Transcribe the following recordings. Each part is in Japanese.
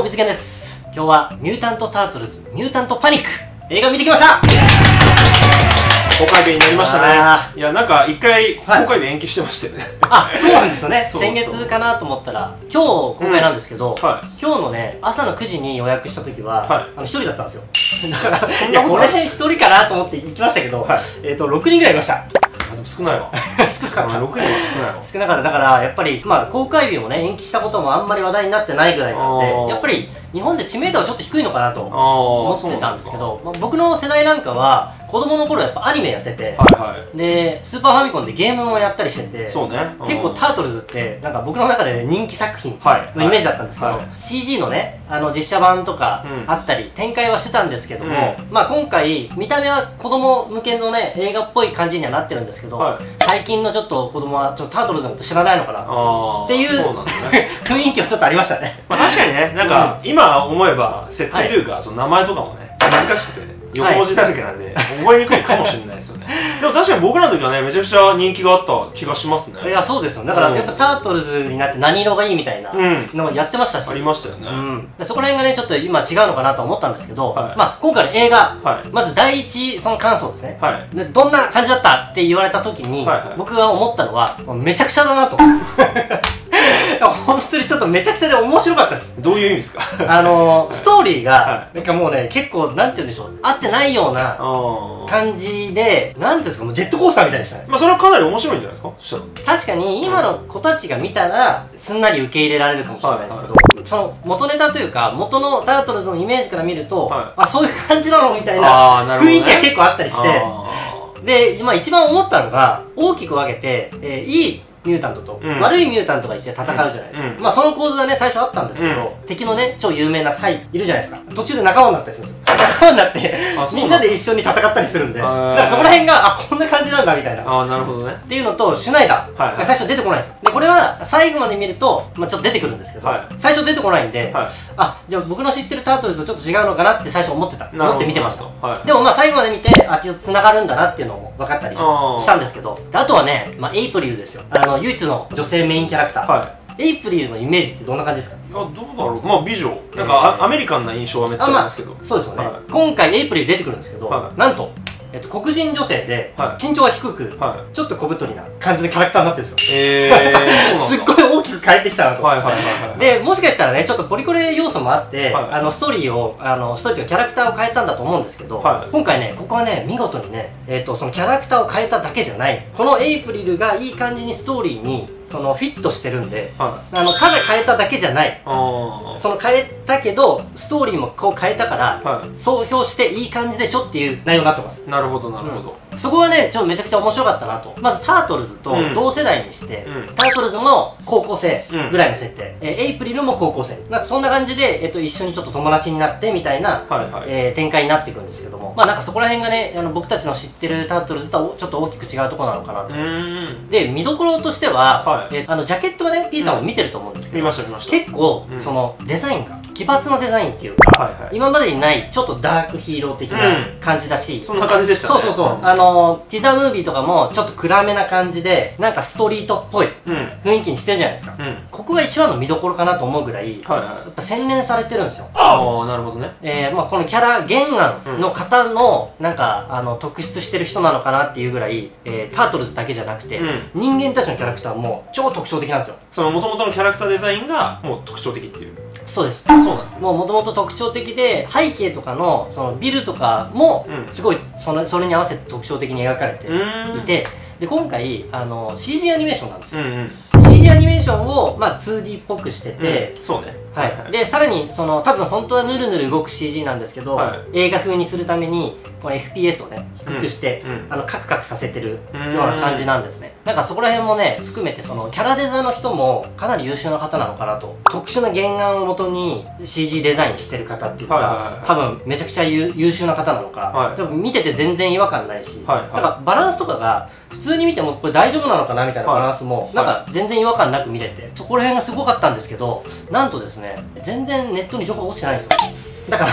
も、ビズケンです。今日は、ミュータント・タートルズ、ミュータント・パニック。映画見てきました。公開日になりましたあねいやなんか一回公はい。開日延期してましたよね。あ、そうなんですよね。そうそう。先月かなと思ったら、今日公開なんですけど、は今日のね、朝の9時に予約した時は、はい。あの、一人だったんですよ。だから、そんなこれ一人かなと思って行きましたけど、はい。えっ、と、6人ぐらいいました。あでも少ないわ。少なかった。6人は少ないわ。少なかった。だからやっぱり、まあ、公開日もね延期したこともあんまり話題になってないぐらいなんでやっぱり日本で知名度はちょっと低いのかなと思ってたんですけど、まあ、僕の世代なんかは子供の頃やっぱアニメやってて、はいはでスーパーファミコンでゲームもやったりしてていそうね。うん。結構タートルズってなんか僕の中で人気作品はい。のイメージだったんですけど、はい。CG のねあの実写版とかうん。あったり展開はしてたんですけども、まあ今回見た目は子供向けのね映画っぽい感じにはなってるんですけど、はい。最近のちょっと子供はちょっとタートルズのこと知らないのかなっていうね。雰囲気はちょっとありましたね。まあ確かにねなんか今思えば設定というかその名前とかもね難しくて横文字だらけなんで覚えにくいかもしれないですよね。でも確かに僕らの時はねめちゃくちゃ人気があった気がしますね。いやそうですよ。だからうん。やっぱタートルズになって何色がいいみたいなうん。のをやってましたし、ありましたよね。うん、でそこら辺がねちょっと今違うのかなと思ったんですけど、はい。まあ今回の映画、はい。まず第一その感想ですね、はい。でどんな感じだったって言われた時に、はいはい。僕が思ったのはめちゃくちゃだなと 本当にちょっとめちゃくちゃで面白かったです。どういう意味ですか？あのーストーリーが、はなんかもうね結構なんて言うんでしょう。合ってないような感じでなんていうんですかもうジェットコースターみたいでしたねまあそれはかなり面白いんじゃないですか？そしたら確かに今の子たちが見たらすんなり受け入れられるかもしれないですけど、その元ネタというか元のタートルズのイメージから見ると、はい。あそういう感じなの？みたいな雰囲気が結構あったりして。あで、まあ、一番思ったのが大きく分けて、えーいいミュータントと、うん。悪いミュータントがいて戦うじゃないですか、うん。まあその構図はね最初あったんですけど、敵のね超有名なサイいるじゃないですか。途中で仲間になったりするんですよ。仲間になってみんなで一緒に戦ったりするんで。だからそこら辺があこんな感じなんだみたいな。ああなるほどね。っていうのと、シュナイダー。はいはい。が最初出てこないんですよ。で、これは最後まで見ると、まあちょっと出てくるんですけど、はい。最初出てこないんで、はい。あ、じゃあ僕の知ってるタートルズとちょっと違うのかなって最初思ってた。思って見てました。はい。でもまあ最後まで見て、あ、ちょっと繋がるんだなっていうのも分かったりしたんですけど、であとはね、まあエイプリルですよ。あの、唯一の女性メインキャラクター。はい。エイプリルのイメージってどんな感じですか？いやどうだろう。まあ美女。なんかあアメリカンな印象はめっちゃありますけど。そうですよね、はい。今回エイプリル出てくるんですけど、はい。なんと、えっと、黒人女性で、は身長が低く、はちょっと小太りな感じのキャラクターになってるんですよ。えー、すっごい大きく変えてきたなと。はいはいはいはい。で、もしかしたらね、ちょっとポリコレ要素もあって、はい。あの、ストーリーを、あの、ストーリーとキャラクターを変えたんだと思うんですけど、はい。今回ね、ここはね、見事にね、えっ、と、そのキャラクターを変えただけじゃない、このエイプリルがいい感じにストーリーに、その、フィットしてるんで、はい。あの、ただ変えただけじゃない、あその変えたけど、ストーリーもこう変えたから、あは総評していい感じでしょっていう内容になってます。いなるほどなるほど、そこはね、ちょっとめちゃくちゃ面白かったなと。まずタートルズとうん。同世代にして、うん。タートルズの高校生ぐらいの設定、えーエイプリルも高校生。なんかそんな感じで、えっと、一緒にちょっと友達になってみたいな、はいはい、えー展開になっていくんですけども、まあなんかそこら辺がね、あの僕たちの知ってるタートルズとはちょっと大きく違うところなのかなと。で、見どころとしては、はいえーあの、ジャケットはね、P さんも見てると思うんですけ見ど、ました見ました。結構、うん。その、デザインが、奇抜なデザインっていうか、はいはい。今までにない、ちょっとダークヒーロー的な感じだし、そんな感じでしたね。そうそうそう、あのティザームービーとかもちょっと暗めな感じでなんかストリートっぽいうん。うん雰囲気にしてるじゃないですか、ここが一番の見どころかなと思うぐらいやはい。っぱ洗練されてるんですよ。ああなるほどね。えーまあ、このキャラ原案の方のなんかあの特出してる人なのかなっていうぐらい、えータートルズだけじゃなくて、うん。人間たちのキャラクターも超特徴的なんですよ。その元々のキャラクターデザインがもう特徴的っていう。そうです。そうなんだもう元々特徴的で背景とかのそのビルとかもうん。すごいそのそれに合わせて特徴的に描かれていてで今回あの CG アニメーションなんですよ。うんうん。CG アニメーションを、まあ、2D っぽくしてて、うん。そうね。はい。でさらにその多分本当はぬるぬる動く CG なんですけど、はい。映画風にするためにこの FPS をね低くして、うん。うん。あのカクカクさせてるよううん。な感じなんですねなんかそこら辺もね含めてそのキャラデザの人もかなり優秀な方なのかなと。特殊な原案をもとに CG デザインしてる方っていうの多分めちゃくちゃ優優秀な方なのか、はい。でも見てて全然違和感ないし、はいはい。なんかバランスとかが普通に見てもこれ大丈夫なのかなみたいなバランスも、い。なんか全然違和感なく見れて。そこら辺がすごかったんですけどなんとですね全然ネットに情報落ちてないんですよだから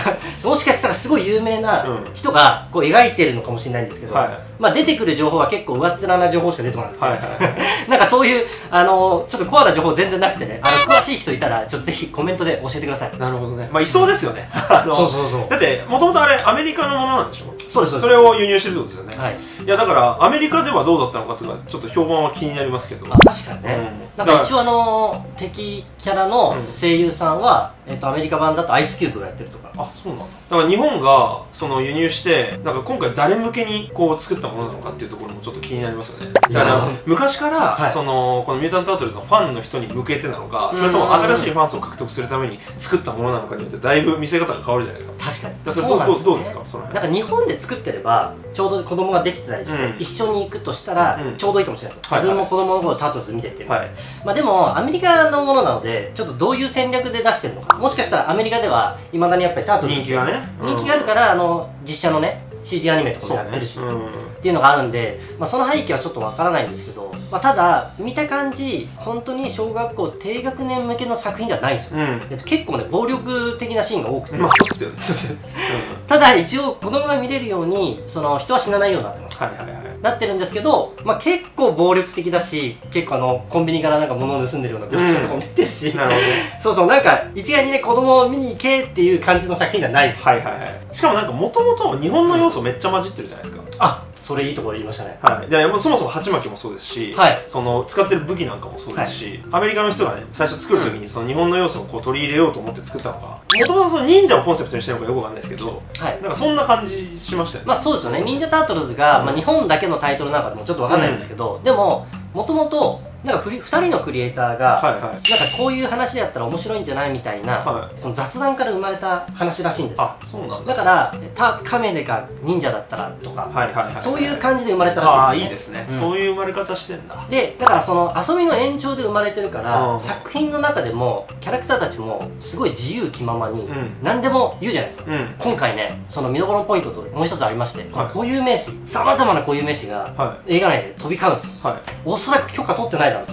もしかしたらすごい有名なうん。人がこう描いてるのかもしれないんですけど、はい。まあ出てくる情報は結構上っ面な情報しか出てこなくて、はいはい なんかそういうあのちょっとコアな情報全然なくてね。あの詳しい人いたらちょっとぜひコメントで教えてください。なるほどね。まあいそうですよね。そうそうそう。だってもともとあれアメリカのものなんでしょ？そうですそうです。それを輸入してるってことですよね、はい。い、やだからアメリカではどうだったのかとかちょっと評判は気になりますけど。あ確かにね、うんなんか一応あの敵キャラのうん。声優さんは、えっとアメリカ版だとアイスキューブがやってるとか。あそうなんだ。だから日本がその輸入してなんか今回誰向けにこう作ったものなのかっていうところもちょっと気になりますよね。だから昔から、はい。そのこの「ミュータント・タートルズ」のファンの人に向けてなのかそれとも新しいファン層を獲得するために作ったものなのかによってだいぶ見せ方が変わるじゃないですか。確かに。だからそれそうなんどうどうですねか？その辺。なんか日本で作ってればちょうど子供ができてたりして、うん。一緒に行くとしたら、うん。ちょうどいいかもしれない。いはい。自分も子供の頃タートルズ見てて、はいまあでもアメリカのものなのでちょっとどういう戦略で出してるのか。もしかしたらアメリカではいまだにやっぱりタートルズ。人気がね。人気があるから、あの実写のね CG アニメとかもやってるし、うん。っていうのがあるんで、まあ、その背景はちょっとわからないんですけど、まあ、ただ見た感じ本当に小学校低学年向けの作品ではないんですよ、うん。えっと結構ね暴力的なシーンが多くて、まあそうですよね。ただ一応子供が見れるようにその人は死なないようになってます。はいはいはいなってるんですけど、まあ、結構暴力的だし結構あのコンビニからなんか物を盗んでるような描写とかも出てるし、なるほど。ね そうそうなんか一概にね子供を見に行けっていう感じの作品ではないです。はいはいはい。しかもなんかもともと日本の要素めっちゃ混じってるじゃないですか、あそれいいところ言いましたね。はい、でそもそも鉢巻きもそうですし、はい。その使ってる武器なんかもそうですし、アメリカの人がね最初作る時にその日本の要素をこう取り入れようと思って作ったのかもともとその忍者をコンセプトにしてるのかよくわかんないですけどはい。なんかそんな感じしましたよね、まあそうですよね。忍者タートルズが、まあ、日本だけのタイトルなんかでもちょっとわかんないんですけど、でももともとなんかフリ2人のクリエイターが、はいはい。なんかこういう話でやったら面白いんじゃないみたいな、はその雑談から生まれた話らしいんです。あそうなんだ。だからたカメレが忍者だったらとか、はいはいはい、はい、そういう感じで生まれたああらしいんでいいですすね、うん。そういう生まれ方してんだ。でだからその遊びの延長で生まれてるから、うん。作品の中でもキャラクターたちもすごい自由気ままに、うん。何でも言うじゃないですか。うん。今回ねその見どころのポイントともう一つありまして、はい。固有名詞さまざまな固有名詞がは映画内で飛び交うんですよ。いはい。おそらく許可取ってないだろう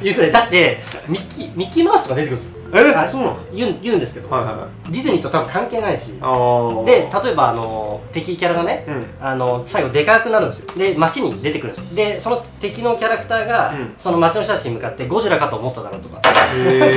というくらい。だってミッキーミッキーマウスとか出てくるんですよ。え？はい。そうなの？言うん言うんですけど、はいはいディズニーと多分関係ないし。で例えばあの敵キャラがねうん。あの最後でかくなるんですよ。で街に出てくるんですよ。でその敵のキャラクターが、うん。その街の人たちに向かってゴジラかと思っただろうとか、へ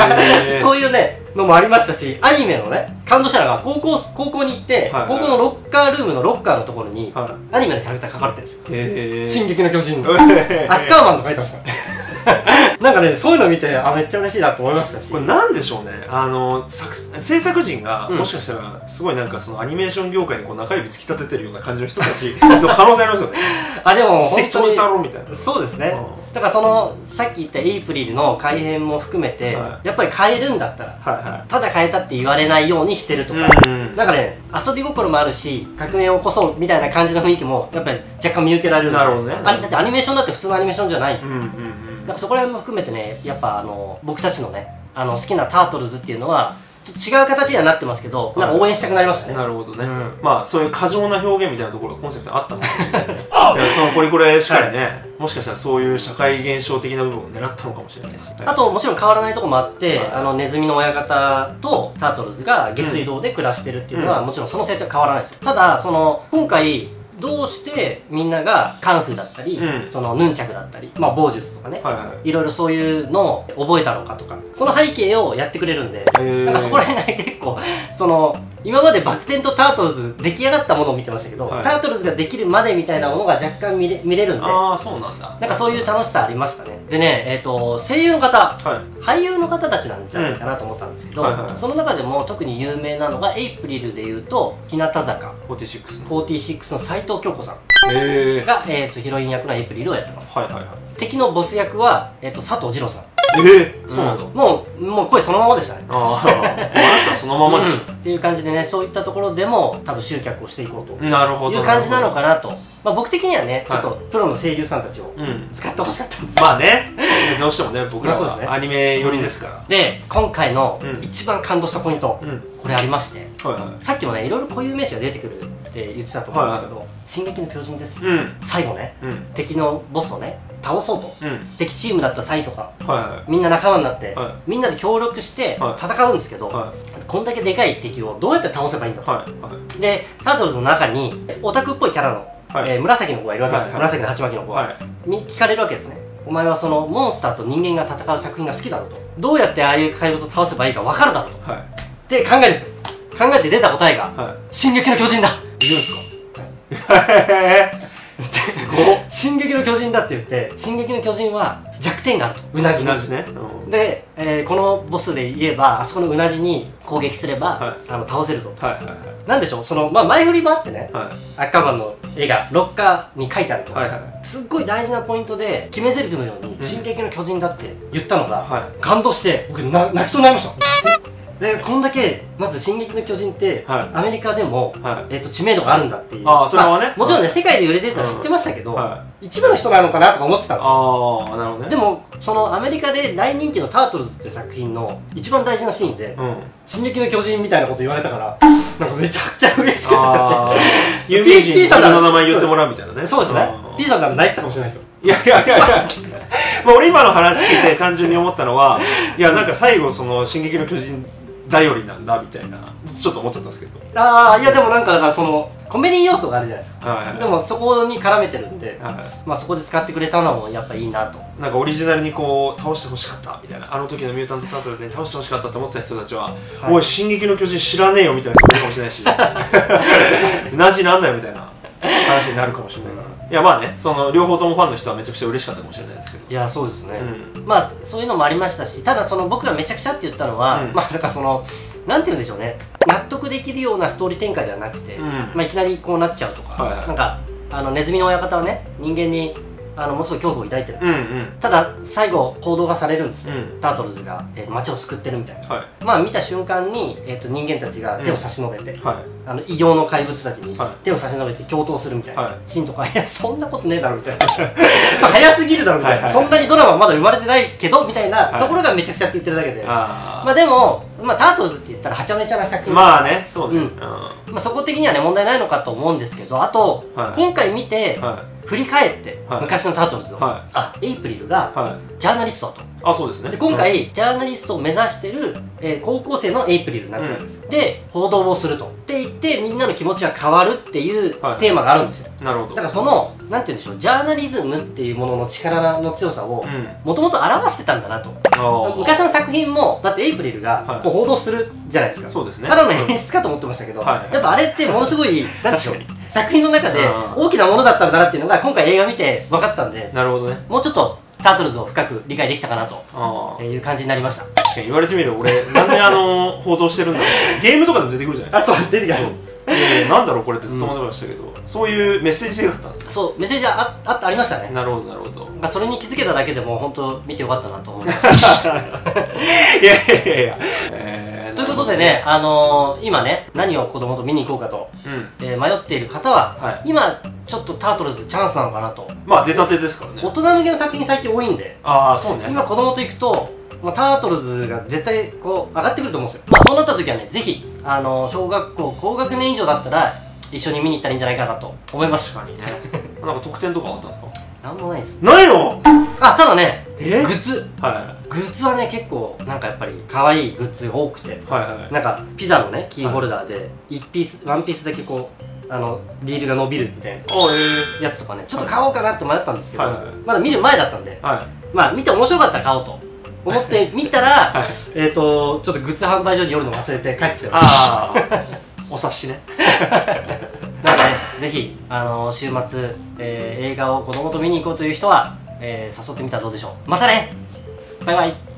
え そういうねのもありましたしアニメのね感動したのが高校高校に行って、はいはい。高校のロッカールームのロッカーのところに、はアニメのキャラクター書かれてるんですよ。進撃の巨人の。え アッカーマンと書いてました なんかねそういうの見てあめっちゃ嬉しいなと思いましたし。これなんでしょうね。あの作制作陣が、うん。もしかしたらすごいなんかそのアニメーション業界にこう中指突き立ててるような感じの人たちの可能性ありますよね。あでも一石投じたろみたいな。そうですね、うん。だからそのさっき言ったエイプリルの改編も含めて、はやっぱり変えるんだったらはいはただ変えたって言われないようにしてるとか、いうんなんかね遊び心もあるし革命を起こそうみたいな感じの雰囲気もやっぱり若干見受けられるなるほどね。あれだってアニメーションだって普通のアニメーションじゃない、うんうんうんなんかそこら辺も含めてねやっぱあの僕たちのねあの好きなタートルズっていうのはちょっと違う形にはなってますけど、なんか応援したくなりましたね。なるほどね、うん。まあそういう過剰な表現みたいなところがコンセプトにあったのかもしれないです じゃあそのこれこれしっかりね、もしかしたらそういう社会現象的な部分を狙ったのかもしれないし、あともちろん変わらないとこもあって、はい。あのネズミの親方とタートルズが下水道で暮らしてるっていうのは、うん。もちろんその設定は変わらないです。よただその今回どうしてみんながカンフーだったり、うん。そのヌンチャクだったり、まあ、棒術とかね、はいはいい。ろいろそういうのを覚えたのかとかその背景をやってくれるんで、ー。なんかそこら辺が結構その今までバク転とタートルズ出来上がったものを見てましたけど、はい。タートルズができるまでみたいなものが若干見れ見れるんでああそうなんだ。なんかそういう楽しさありましたねでねえっ、と声優の方はい。俳優の方たちなんじゃないかなと思ったんですけど、うん。はいはいその中でも特に有名なのがエイプリルでいうと日向坂。46 46の斎藤京子さんが、えー、とヒロイン役のエイプリルをやってます。はいはいはい。敵のボス役は、えー、と佐藤二朗さんええそうなんだ、もうもう声そのままでしたね。あああの人はそのままでしうん。っていう感じでねそういったところでも多分集客をしていこうと。ょ、なるほどいう感じなのかなと。まあ、僕的にはねちょはいっとプロの声優さんたちをうん。使ってほしかったんです。まあね。ね どうしてもね僕らはアニメ寄りですから。で今回のうん。一番感動したポイント、うん。これありまして。はいはさっきもねいろいろ固有名詞が出てくるって言ってたと思うんですけど「進撃の巨人」ですよ、いうん。最後ね。うん。敵のボスをね倒そうと。うん。敵チームだったサイとか。はいはみんな仲間になって、はい。みんなで協力してはい。戦うんですけど、い。はこんだけでかい敵をどうやって倒せばいいんだと、いはい。はいでタートルズの中にオタクっぽいキャラの、はい。えー紫の子がいるわけですよ、はいはい紫の鉢巻きの子が、はい。に聞かれるわけですね。お前はそのモンスターと人間が戦う作品が好きだろうと。どうやってああいう怪物を倒せばいいか分かるだろうと。はい。って考えるんですよ考えて出た答えがは「進撃の巨人だ!」いいるんですか？すごっ進撃の巨人だって言って進撃の巨人は弱点があると。うなじ。に同じね。うんで、えーこのボスで言えばあそこのうなじに攻撃すれば、はい。あの倒せるぞと。はいはいなんでしょう？その、まあ、前振りもあってね。はい。赤番の絵がロッカーに書いてあると、はいはいすっごい大事なポイントで決め台詞のように「うん。進撃の巨人だ」って言ったのが、は感動して僕な泣きそうになりましたでこんだけまず「進撃の巨人」って、はい。アメリカでも、はい。えー、と知名度があるんだっていう。あーそれはね。まもちろんね、世界で売れてるのは知ってましたけど、は一部の人なのかなとか思ってたんですよ。ああなるほどね。でもそのアメリカで大人気の「タートルズ」って作品の一番大事なシーンでうん「進撃の巨人」みたいなこと言われたからなんかめちゃくちゃ嬉しくなっちゃあって。ー。有名人に自分の名前言ってもらうみたいなね。そうですね。ん。P さんなら泣いてたかもしれないですよ。いやいやいやいや。まあ俺今の話聞いて単純に思ったのはいやなんか最後その「進撃の巨人」頼りなんだみたいな。ちょっと思っちゃったんですけど。ああいやでもなんかだからそのコメディ要素があるじゃないですか。はいはい。でもそこに絡めてるんではまあそこで使ってくれたのもやっぱいいなと。い、なんかオリジナルにこう倒してほしかったみたいな。あの時のミュータント・タートルズに倒してほしかったって思ってた人たちは「はい。おい進撃の巨人知らねえよ」みたいな人もいるかもしれないし「なじなんだよ」みたいな話になるかもしれないからいやまあねその両方ともファンの人はめちゃくちゃ嬉しかったかもしれないですけど。いやそうですね、うまあそういうのもありましたしただその僕がめちゃくちゃって言ったのは、うん。まあなんかそのなんて言うんでしょうね。納得できるようなストーリー展開ではなくて、うん。まあ、いきなりこうなっちゃうとか、はいはい。なんかあのネズミの親方はね人間にあのものすごい恐怖を抱いてるんですよ、うんうん。ただ最後報道がされるんですよ、うん。タートルズが、えー街を救ってるみたいな。はい。まあ見た瞬間に、えー、と人間たちが手を差し伸べて、はい。あの異形の怪物たちにはい。手を差し伸べて共闘するみたいな、はい。シーンとかいやそんなことねえだろみたいな。早すぎるだろみたいな。はいはい。はいそんなにドラマまだ生まれてないけどみたいなはい。ところがめちゃくちゃって言ってるだけで、あまあでも、まあ、タートルズって言ったらはちゃめちゃな作あ品。まあねそうね。うん。うん。まあ、そこ的にはね問題ないのかと思うんですけどあと、はい。今回見て、は振り返って、はい。昔のタートルズを、はい。あエイプリルがいはい。ジャーナリストだと。あそうですね。で今回、ジャーナリストを目指してる、えー高校生のエイプリルになってるんです、で報道をすると。って言ってみんなの気持ちが変わるっていうはい。テーマがあるんですよ、なるほど。だからそのなんて言うんでしょうジャーナリズムっていうものの力の強さをうん。もともと表してたんだなと。昔の作品もだってエイプリルがはい。こう報道するじゃないですか、そうですね。ただの演出かと思ってましたけど、はい。やっぱあれってものすごい なんでしょう作品の中でうん。大きなものだったんだなっていうのが今回映画見て分かったんでなるほどね。もうちょっとタートルズを深く理解できたかなとああ。いう感じになりました。確かに言われてみれば俺なんであの 報道してるんだろう。ゲームとかでも出てくるじゃないですか。そう出てきたいやいやなんだろうこれってずっと思ってましたけど、そういうメッセージ性があったんですかそうメッセージはああありましたね。なるほどなるほど。まあそれに気づけただけでも本当見てよかったなと思いました。いやいやいやいや、えーということでね、あのー、今ね何を子供と見に行こうかと、うん。えー迷っている方は、はい。今ちょっとタートルズチャンスなのかなと。まあ出たてですから大ね人向けの作品最近多いんでああそうね。今子供と行くと、まあ、タートルズが絶対こう上がってくると思うんですよ。まあそうなった時はねぜひあの小学校高学年以上だったら一緒に見に行ったらいいんじゃないかなと思います。確かにね。なんか特典とかあったんですか？なんもないです。ないの？あただねえ？グッズ。はグッズはね結構なんかやっぱり可愛いグッズが多くて。いはいはい。なんかピザのねキーホルダーで1ピースワンピースだけこうあのリールが伸びるみたいなあやつとかねちょっと買おうかなって迷ったんですけど、はいはい。まだ見る前だったんでえー、はい。まあ見て面白かったら買おうと。思って見たら、はい。えっ、とちょっとグッズ販売所に寄るの忘れて帰ってきちゃいましああお察しね。た なのでぜひあの週末、えー映画を子供と見に行こうという人は、えー誘ってみたらどうでしょう。またねバイバイ